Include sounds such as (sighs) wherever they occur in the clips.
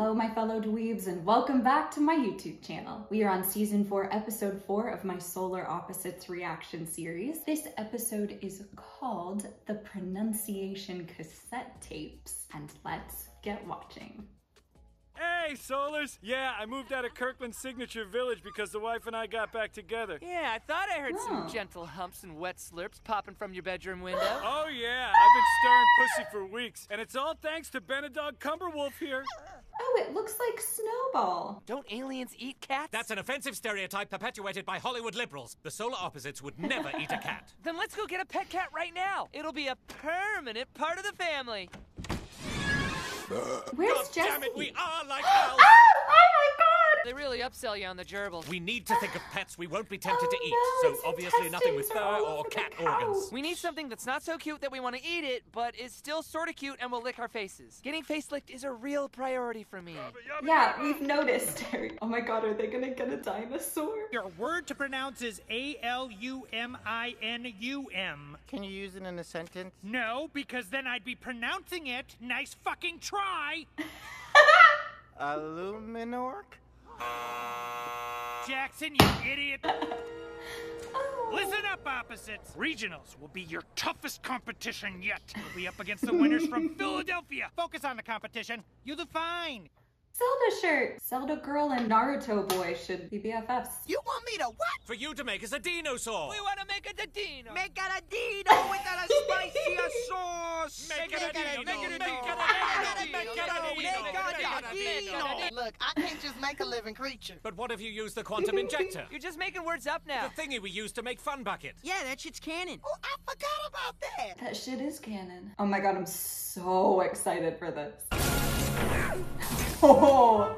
Hello, my fellow dweebs, and welcome back to my YouTube channel. We are on season four, episode four of my Solar Opposites reaction series. This episode is called The Pronunciation Cassette Tapes, and let's get watching. Hey, Solars! Yeah, I moved out of Kirkland Signature Village because the wife and I got back together. Yeah, I thought I heard Oh. some gentle humps and wet slurps popping from your bedroom window. Oh yeah, I've been stirring pussy for weeks, and it's all thanks to Benedog Cumberwolf here. Oh, it looks like Snowball. Don't aliens eat cats? That's an offensive stereotype perpetuated by Hollywood liberals. The solar opposites would never (laughs) eat a cat. Then let's go get a pet cat right now. It'll be a permanent part of the family. Where's God Jesse? damn it, we are like (gasps) owls! My god! They really upsell you on the gerbil. We need to think of pets we won't be tempted to Oh, eat, no, so obviously nothing with fur or cat organs. We need something that's not so cute that we want to eat it, but is still sort of cute and will lick our faces. Getting face licked is a real priority for me. Yeah, we've noticed. Oh my god, are they gonna get a dinosaur? Your word to pronounce is A L U M I N U M. Can you use it in a sentence? No, because then I'd be pronouncing it. Nice fucking try. (laughs) Aluminork? Jackson, you idiot. Oh. Listen up, opposites. Regionals will be your toughest competition yet. You'll be up against the winners from (laughs) Philadelphia. Focus on the competition. You'll do fine. Zelda shirt. Zelda girl and Naruto boy should be BFFs. You want me to what? For you to make us a dinosaur! We want to make a Dino. Make it a dino with a spicier sauce! Make it a dino, make it a dino, Make it a dino! Look, I can't just make a living creature. But what if you use the quantum injector? You're just making words up now. The thingy we use to make Fun Bucket. Yeah, that shit's canon. Oh, I forgot about that. That shit is canon. Oh my god, I'm so excited for this. Oh, Oh!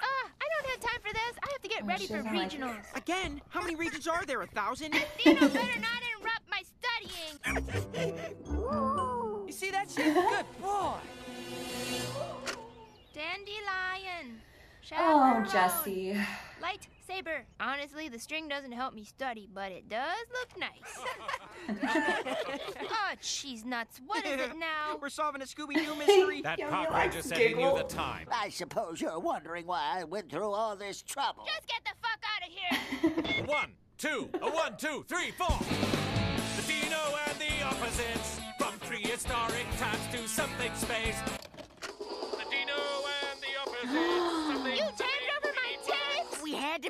Ah, Oh, ready for regionals. Again? How many regions are there? A thousand? Dino better not interrupt my studying. You see that shit? Good boy. Dandelion. Oh, Chaperone. Jesse. Lightsaber. Honestly, the string doesn't help me study, but it does look nice. (laughs) oh, cheese nuts. What is it (laughs) now? We're solving a Scooby-Doo (laughs) mystery. That Yo, park yo, ranger let's said he knew the time. I suppose you're wondering why I went through all this trouble. Just get the fuck out of here. A one, two, a one, two, three, four. The Dino and the opposites. From prehistoric times to something space.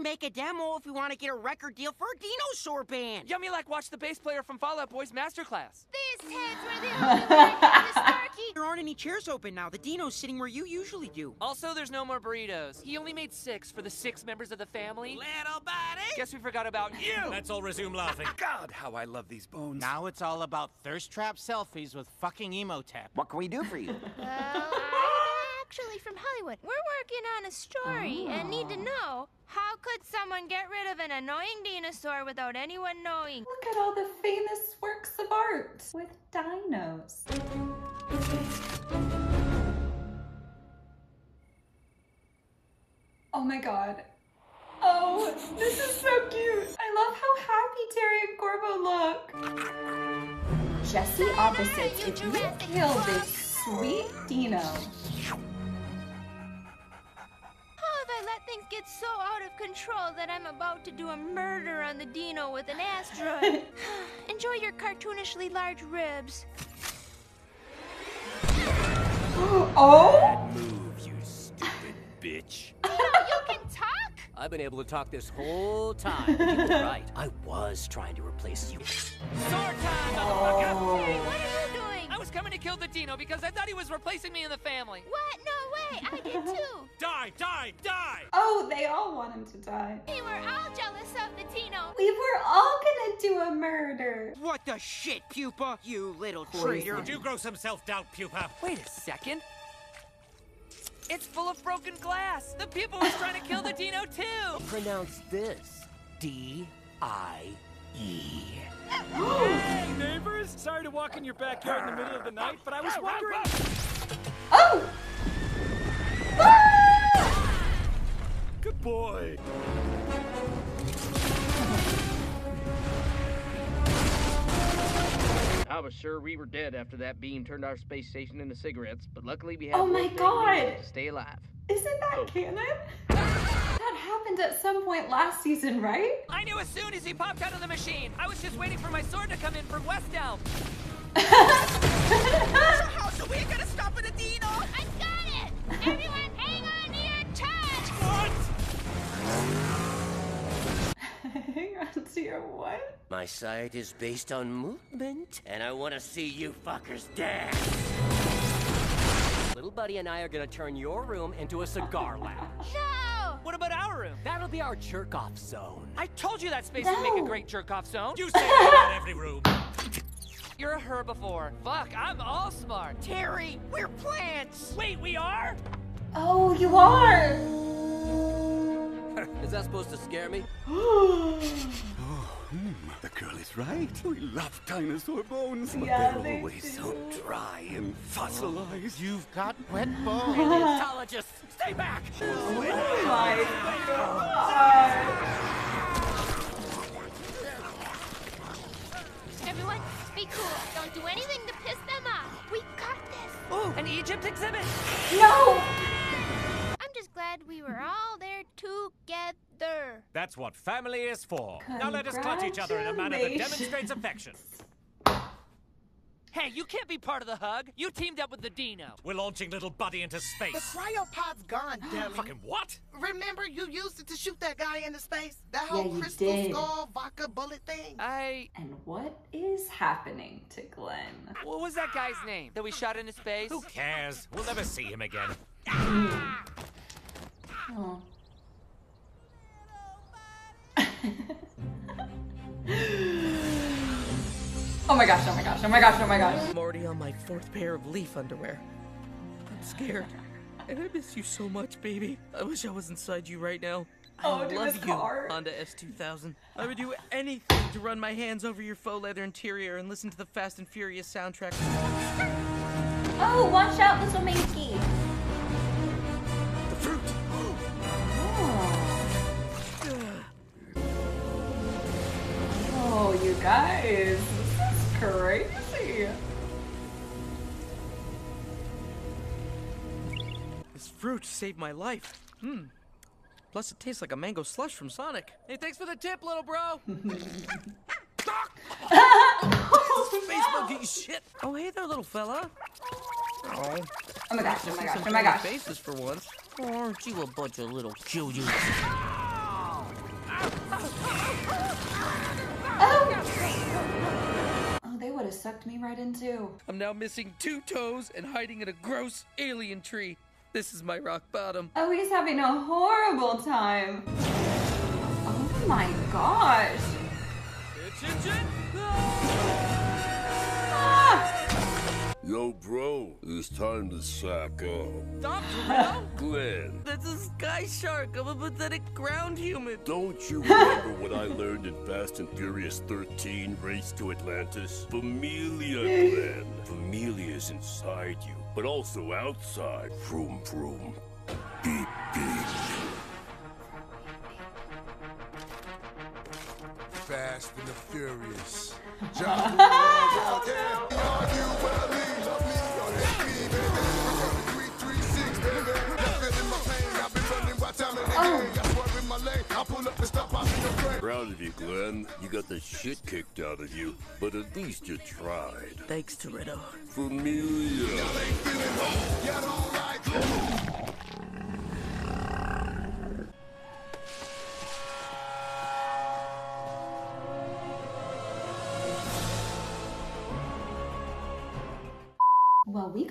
Make a demo if we want to get a record deal for a dinosaur band. Yumyulack watch the bass player from Fall Out Boy's masterclass. These heads were the (laughs) only way to the Starkey. There aren't any chairs open now. The dino's sitting where you usually do. Also, there's no more burritos. He only made six for the six members of the family. Little buddy. Guess we forgot about (laughs) you. Let's all resume laughing. (laughs) God, how I love these bones. Now it's all about thirst trap selfies with fucking Imhotep. What can we do for you? Well, I'm actually from Hollywood. We're working on a story and need to ah. know how could someone get rid of an annoying dinosaur without anyone knowing? Look at all the famous works of art with dinos. Oh my god. Oh, this is so cute. I love how happy Terry and Korvo look. Jesse opposites, if you kill this sweet Dino. Let things get so out of control that I'm about to do a murder on the dino with an asteroid? (laughs) (sighs) Enjoy your cartoonishly large ribs. (gasps) Oh? Move, you stupid bitch. (laughs) Dino, you can talk? I've been able to talk this whole time. You were (laughs) right. I was trying to replace you. Sword time, motherfucker! Oh. Terry, what coming to kill the Dino because I thought he was replacing me in the family. What? No way. I did (laughs) too. Die, die, die! Oh, they all want him to die. We were all jealous of the dino. We were all gonna do a murder. What the shit, pupa? You little Poison. traitor. Would you grow some self-doubt, pupa? Wait a second. It's full of broken glass. The people was trying to kill the Dino too. (laughs) Pronounce this D I E. Hey, neighbors! Sorry to walk in your backyard in the middle of the night, but I was wondering. Oh! Ah! Good boy. I was sure we were dead after that beam turned our space station into cigarettes, but luckily we had Oh my God. to stay alive. Isn't that oh. canon? That happened at some point last season, right? I knew as soon as he popped out of the machine. I was just waiting for my sword to come in from West Elm. (laughs) How so we ain't gonna stop at the Dino? I got it! Everyone hang on to your touch! Hang on to your what? My site is based on movement, and I want to see you fuckers dance. Little buddy and I are gonna turn your room into a cigar lounge. No! What about our room? That'll be our jerk off zone. I told you that space would make a great jerk off zone. You say that about every room. (laughs) You're a herbivore. Fuck, I'm all smart. Terry, we're plants. Wait, we are? Oh, you are! Is that supposed to scare me? (gasps) Oh, hmm, the girl is right. We love dinosaur bones, but Yeah, they're they always so dry and fossilized. You've got wet (laughs) bones. Paleontologists, stay back! Oh my god! Everyone, be cool. Don't do anything to piss them off. We got this. Ooh, an Egypt exhibit. No! I'm just glad we were all there together. That's what family is for. Now let us clutch each other in a manner that demonstrates affection. Hey, you can't be part of the hug. You teamed up with the Dino. We're launching little buddy into space. The space. cryopod's gone, (gasps) dummy. Fucking what? Remember you used it to shoot that guy into space? That whole you crystal did. skull vodka bullet thing? I. And what is happening to Glenn? What was that guy's name that we shot into space? Who cares? We'll never see him again. Oh. (laughs) oh my gosh, oh my gosh, oh my gosh, oh my gosh. I'm already on my fourth pair of leaf underwear. I'm scared. And I miss you so much, baby. I wish I was inside you right now. I Oh, dude, love you, car. Honda S2000. I would do anything to run my hands over your faux leather interior and listen to the Fast and Furious soundtrack. Oh, watch out, this will make ski. Guys, this is crazy. This fruit saved my life. Hmm. Plus, it tastes like a mango slush from Sonic. Hey, thanks for the tip, little bro. Face monkey shit. Oh, hey there, little fella. Oh. Oh my gosh, oh my gosh, oh my gosh. Faces for once. Aren't you a bunch of little cuties? Would have sucked me right in too. I'm now missing two toes and hiding in a gross alien tree. This is my rock bottom. Oh, he's having a horrible time. Oh my gosh. Ah! Yo, bro, it's time to sack up. Doctor, Toretto! (laughs) Glenn, That's a sky shark. I'm a pathetic ground human. don't you (laughs) remember what I learned in Fast and Furious 13 Race to Atlantis? Familia, Glenn. Familia's inside you, but also outside. Vroom, vroom. Beep, beep. Fast and the Furious. (laughs) Proud of you, Glenn. You got the shit kicked out of you, but at least you tried. Thanks, Toretto. Familia.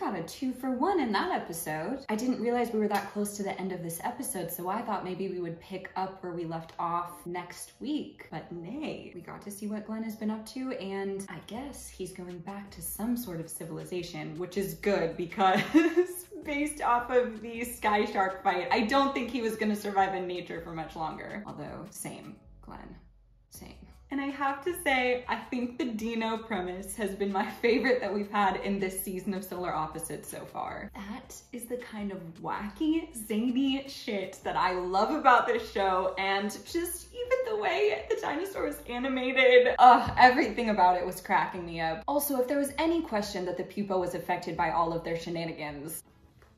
Got a two for one in that episode. I didn't realize we were that close to the end of this episode, so I thought maybe we would pick up where we left off next week. But nay, we got to see what Glenn has been up to, and I guess he's going back to some sort of civilization, which is good because (laughs) based off of the Sky Shark fight, I don't think he was gonna survive in nature for much longer. Although, same, same. And I have to say, I think the Dino premise has been my favorite that we've had in this season of Solar Opposites so far. That is the kind of wacky, zany shit that I love about this show and just even the way the dinosaur was animated. Ugh, everything about it was cracking me up. Also, if there was any question that the pupa was affected by all of their shenanigans,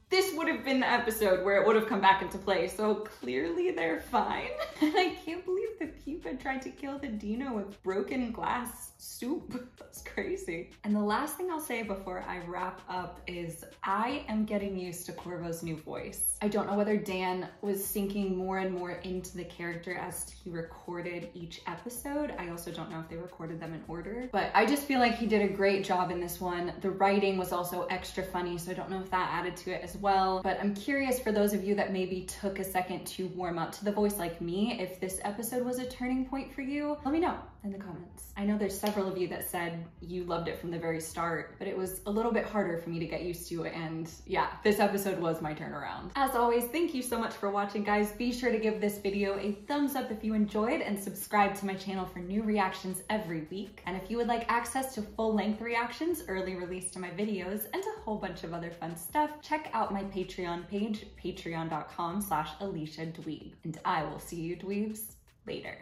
this would have been the episode where it would have come back into play. So clearly they're fine. (laughs) And I can't believe pupa tried to kill the dino with broken glass soup. (laughs) That's crazy. And the last thing I'll say before I wrap up is I am getting used to Korvo's new voice. I don't know whether Dan was sinking more and more into the character as he recorded each episode. I also don't know if they recorded them in order, but I just feel like he did a great job in this one. The writing was also extra funny, so I don't know if that added to it as well. But I'm curious for those of you that maybe took a second to warm up to the voice like me, if this episode was a turning point for you, let me know in the comments. I know there's several of you that said you loved it from the very start, but it was a little bit harder for me to get used to and yeah, this episode was my turnaround. As always, thank you so much for watching guys. Be sure to give this video a thumbs up if you enjoyed and subscribe to my channel for new reactions every week. And if you would like access to full length reactions, early release to my videos, and a whole bunch of other fun stuff, check out my Patreon page, patreon.com slash Alycia Dweeb. And I will see you dweebs later.